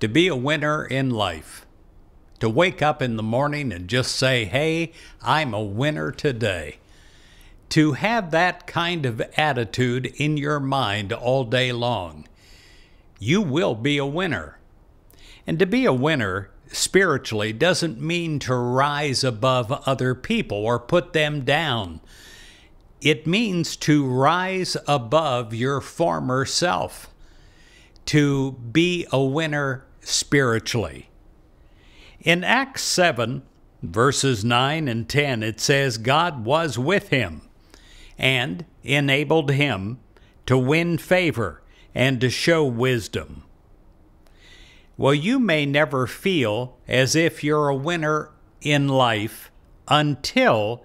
to be a winner in life. To wake up in the morning and just say, hey, I'm a winner today. To have that kind of attitude in your mind all day long, you will be a winner. And to be a winner spiritually doesn't mean to rise above other people or put them down. It means to rise above your former self, to be a winner spiritually. In Acts 7, verses 9 and 10, it says, God was with him and enabled him to win favor and to show wisdom. Well, you may never feel as if you're a winner in life until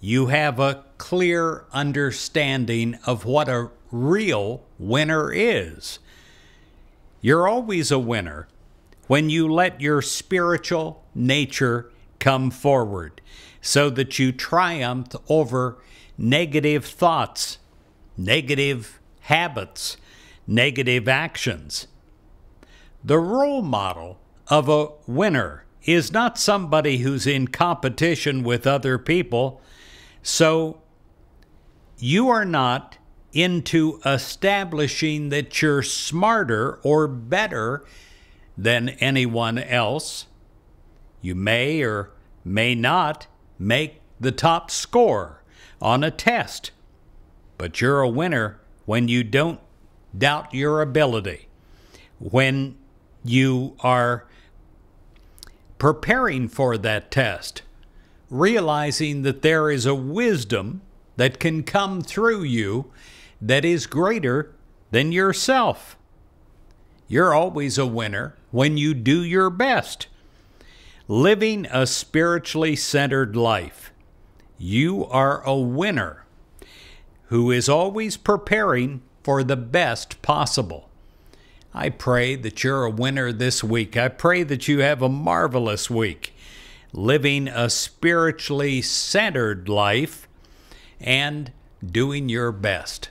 you have a clear understanding of what a real winner is. You're always a winner when you let your spiritual nature come forward so that you triumph over negative thoughts, negative habits, negative actions. The role model of a winner is not somebody who's in competition with other people. So you are not into establishing that you're smarter or better than anyone else. You may or may not make the top score on a test, but you're a winner when you don't doubt your ability, when you are preparing for that test, realizing that there is a wisdom that can come through you that is greater than yourself. You're always a winner when you do your best. Living a spiritually centered life. You are a winner who is always preparing for the best possible. I pray that you're a winner this week. I pray that you have a marvelous week, living a spiritually centered life and doing your best.